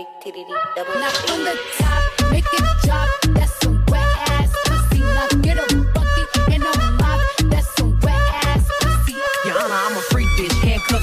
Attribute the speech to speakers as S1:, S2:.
S1: big titty, double Knock on the
S2: top, make it drop. That's some wet ass pussy. Now get a bucket and a mop. That's some wet ass pussy.
S3: Yana, I'm a freak bitch. Handcuffed